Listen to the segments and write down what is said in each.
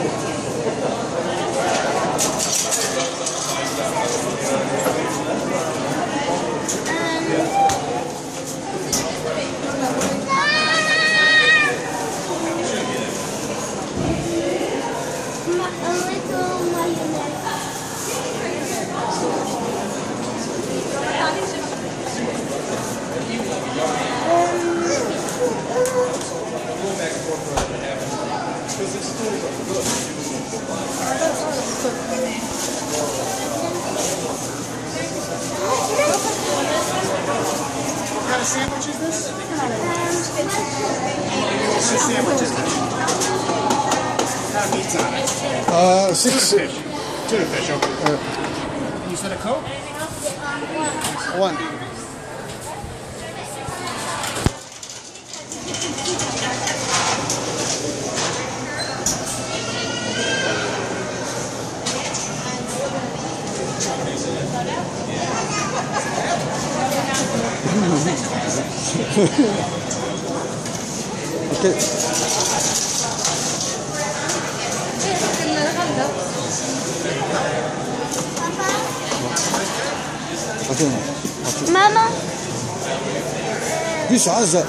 Yeah. A little. What kind of sandwich is this? What's the sandwich is this? What meat's on it? Uh, Tuna six, fish. Tuna fish, okay. You said a Coke? one. Okay. حطيهم ماما؟ ليش عزة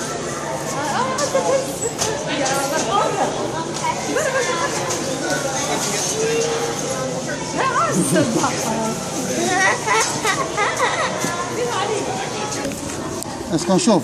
اش كنشوف